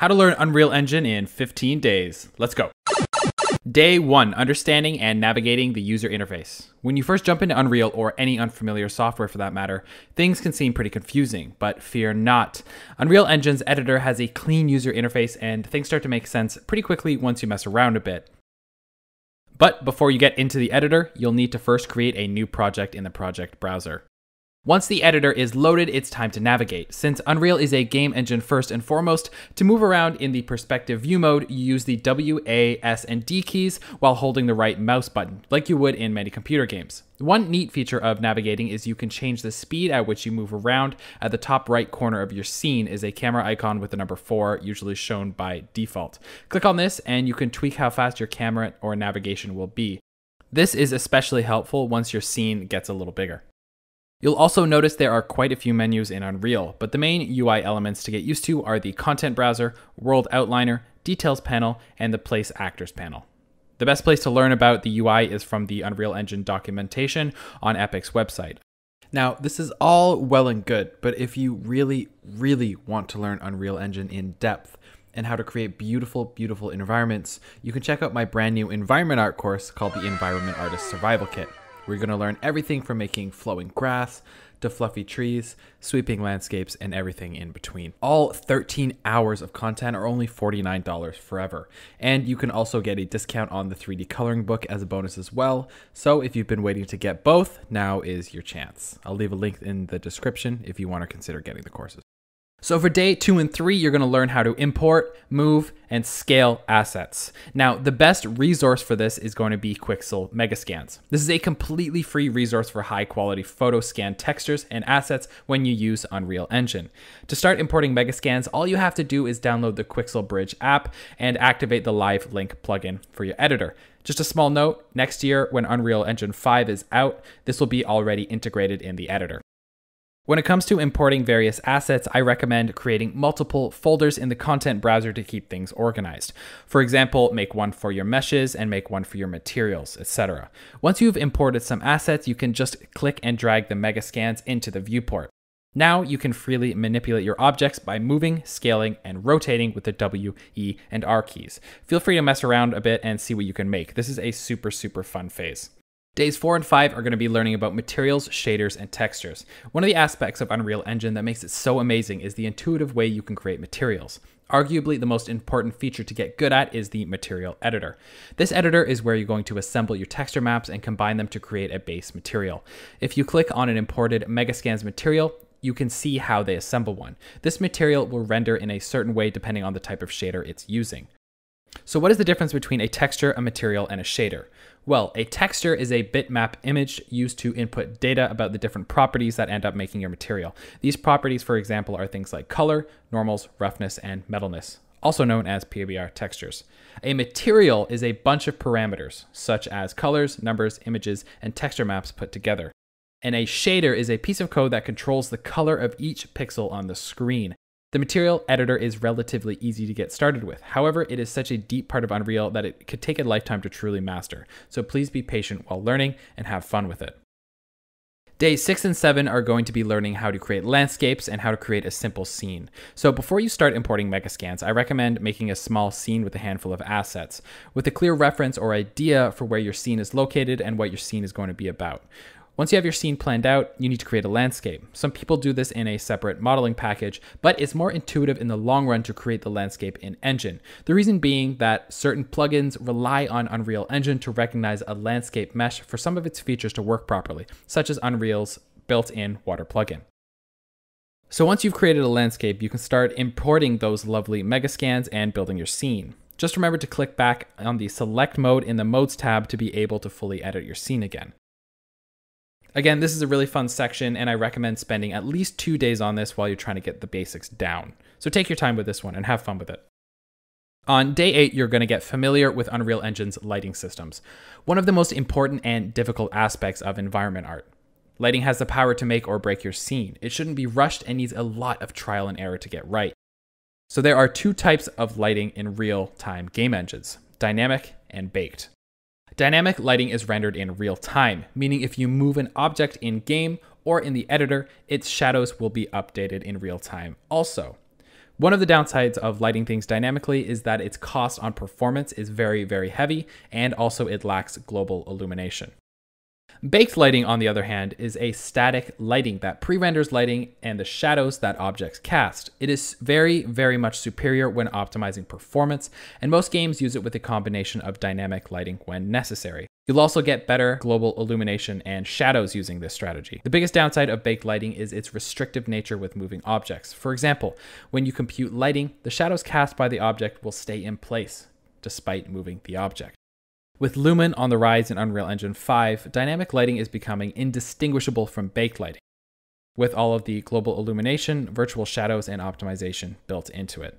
How to learn Unreal Engine in 15 days. Let's go. Day 1 Understanding and navigating the user interface. When you first jump into Unreal or any unfamiliar software for that matter, things can seem pretty confusing, but fear not. Unreal Engine's editor has a clean user interface and things start to make sense pretty quickly once you mess around a bit. But before you get into the editor, you'll need to first create a new project in the project browser. Once the editor is loaded, it's time to navigate. Since Unreal is a game engine first and foremost, to move around in the perspective view mode, you use the W, A, S, and D keys while holding the right mouse button, like you would in many computer games. One neat feature of navigating is you can change the speed at which you move around. At the top right corner of your scene is a camera icon with the number 4, usually shown by default. Click on this and you can tweak how fast your camera or navigation will be. This is especially helpful once your scene gets a little bigger. You'll also notice there are quite a few menus in Unreal, but the main UI elements to get used to are the Content Browser, World Outliner, Details panel, and the Place Actors panel. The best place to learn about the UI is from the Unreal Engine documentation on Epic's website. Now, this is all well and good, but if you really, really want to learn Unreal Engine in depth and how to create beautiful, beautiful environments, you can check out my brand new environment art course called the Environment Artist Survival Kit. We're going to learn everything from making flowing grass to fluffy trees, sweeping landscapes, and everything in between. All 13 hours of content are only $49 forever. And you can also get a discount on the 3D coloring book as a bonus as well. So if you've been waiting to get both, now is your chance. I'll leave a link in the description if you want to consider getting the courses. So for day two and three, you're going to learn how to import, move, and scale assets. Now, the best resource for this is going to be Quixel Megascans. This is a completely free resource for high quality photo scan textures and assets when you use Unreal Engine. To start importing Megascans, all you have to do is download the Quixel Bridge app and activate the Live Link plugin for your editor. Just a small note, next year when Unreal Engine 5 is out, this will be already integrated in the editor. When it comes to importing various assets, I recommend creating multiple folders in the content browser to keep things organized. For example, make one for your meshes and make one for your materials, etc. Once you've imported some assets, you can just click and drag the megascans into the viewport. Now you can freely manipulate your objects by moving, scaling, and rotating with the W, E, and R keys. Feel free to mess around a bit and see what you can make. This is a super, super fun phase. Days 4 and 5 are going to be learning about materials, shaders, and textures. One of the aspects of Unreal Engine that makes it so amazing is the intuitive way you can create materials. Arguably, the most important feature to get good at is the material editor. This editor is where you're going to assemble your texture maps and combine them to create a base material. If you click on an imported Megascans material, you can see how they assemble one. This material will render in a certain way depending on the type of shader it's using. So what is the difference between a texture, a material, and a shader? Well, a texture is a bitmap image used to input data about the different properties that end up making your material. These properties, for example, are things like color, normals, roughness, and metalness, also known as PBR textures. A material is a bunch of parameters, such as colors, numbers, images, and texture maps put together. And a shader is a piece of code that controls the color of each pixel on the screen. The material editor is relatively easy to get started with. However, it is such a deep part of Unreal that it could take a lifetime to truly master. So please be patient while learning and have fun with it. Day 6 and 7 are going to be learning how to create landscapes and how to create a simple scene. So before you start importing Megascans, I recommend making a small scene with a handful of assets, with a clear reference or idea for where your scene is located and what your scene is going to be about. Once you have your scene planned out, you need to create a landscape. Some people do this in a separate modeling package, but it's more intuitive in the long run to create the landscape in Engine. The reason being that certain plugins rely on Unreal Engine to recognize a landscape mesh for some of its features to work properly, such as Unreal's built-in water plugin. So once you've created a landscape, you can start importing those lovely megascans and building your scene. Just remember to click back on the select mode in the modes tab to be able to fully edit your scene again. Again, this is a really fun section, and I recommend spending at least two days on this while you're trying to get the basics down. So take your time with this one and have fun with it. On day 8, you're going to get familiar with Unreal Engine's lighting systems, one of the most important and difficult aspects of environment art. Lighting has the power to make or break your scene. It shouldn't be rushed and needs a lot of trial and error to get right. So there are two types of lighting in real-time game engines, dynamic and baked. Dynamic lighting is rendered in real time, meaning if you move an object in game or in the editor, its shadows will be updated in real time also. One of the downsides of lighting things dynamically is that its cost on performance is very, very heavy, and also it lacks global illumination. Baked lighting, on the other hand, is a static lighting that pre renders lighting and the shadows that objects cast. It is very, very much superior when optimizing performance, and most games use it with a combination of dynamic lighting when necessary. You'll also get better global illumination and shadows using this strategy. The biggest downside of baked lighting is its restrictive nature with moving objects. For example, when you compute lighting, the shadows cast by the object will stay in place despite moving the object. With Lumen on the rise in Unreal Engine 5, dynamic lighting is becoming indistinguishable from baked lighting, with all of the global illumination, virtual shadows, and optimization built into it.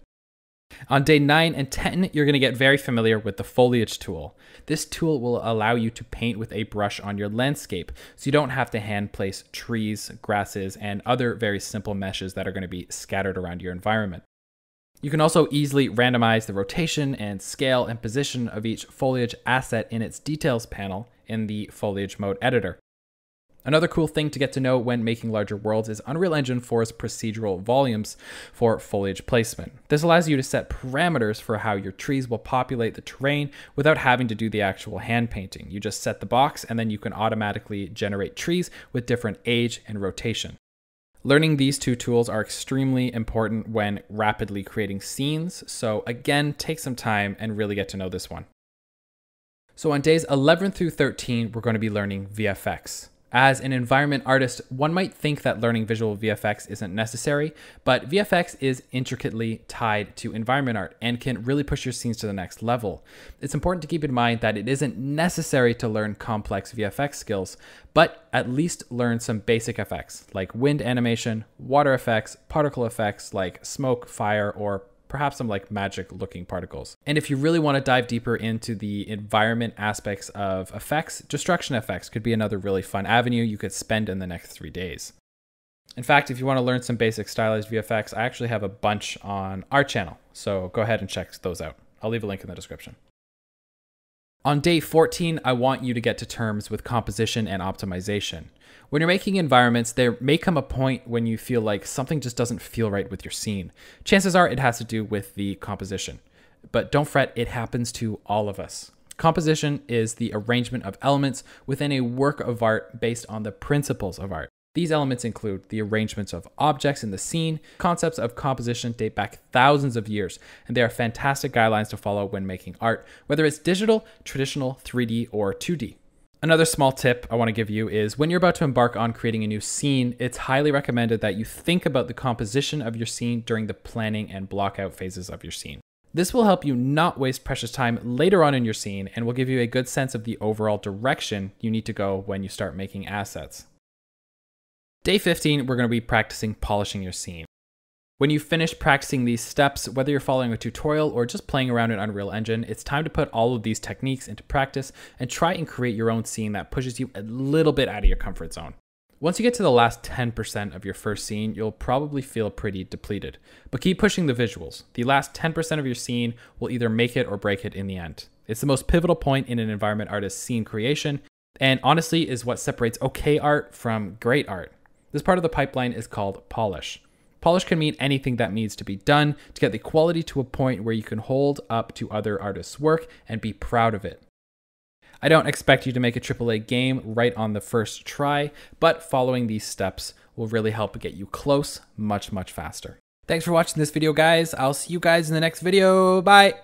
On day 9 and 10, you're going to get very familiar with the foliage tool. This tool will allow you to paint with a brush on your landscape, so you don't have to hand place trees, grasses, and other very simple meshes that are going to be scattered around your environment. You can also easily randomize the rotation and scale and position of each foliage asset in its details panel in the foliage mode editor. Another cool thing to get to know when making larger worlds is Unreal Engine 4's procedural volumes for foliage placement. This allows you to set parameters for how your trees will populate the terrain without having to do the actual hand painting. You just set the box and then you can automatically generate trees with different age and rotation. Learning these two tools are extremely important when rapidly creating scenes, so again, take some time and really get to know this one. So on days 11 through 13, we're going to be learning VFX. As an environment artist, one might think that learning visual VFX isn't necessary, but VFX is intricately tied to environment art and can really push your scenes to the next level. It's important to keep in mind that it isn't necessary to learn complex VFX skills, but at least learn some basic effects like wind animation, water effects, particle effects like smoke, fire, or perhaps some like magic looking particles. And if you really want to dive deeper into the environment aspects of effects, destruction effects could be another really fun avenue you could spend in the next three days. In fact, if you want to learn some basic stylized VFX, I actually have a bunch on our channel, so go ahead and check those out. I'll leave a link in the description. On day 14, I want you to get to terms with composition and optimization. When you're making environments, there may come a point when you feel like something just doesn't feel right with your scene. Chances are it has to do with the composition. But don't fret, it happens to all of us. Composition is the arrangement of elements within a work of art based on the principles of art. These elements include the arrangements of objects in the scene. Concepts of composition date back thousands of years, and they are fantastic guidelines to follow when making art, whether it's digital, traditional, 3D, or 2D. Another small tip I want to give you is when you're about to embark on creating a new scene, it's highly recommended that you think about the composition of your scene during the planning and blockout phases of your scene. This will help you not waste precious time later on in your scene and will give you a good sense of the overall direction you need to go when you start making assets. Day 15, we're going to be practicing polishing your scene. When you finish practicing these steps, whether you're following a tutorial or just playing around in Unreal Engine, it's time to put all of these techniques into practice and try and create your own scene that pushes you a little bit out of your comfort zone. Once you get to the last 10% of your first scene, you'll probably feel pretty depleted. But keep pushing the visuals. The last 10% of your scene will either make it or break it in the end. It's the most pivotal point in an environment artist's scene creation, and honestly is what separates okay art from great art. This part of the pipeline is called polish. Polish can mean anything that needs to be done to get the quality to a point where you can hold up to other artists' work and be proud of it. I don't expect you to make a AAA game right on the first try, but following these steps will really help get you close much, much faster. Thanks for watching this video, guys. I'll see you guys in the next video. Bye.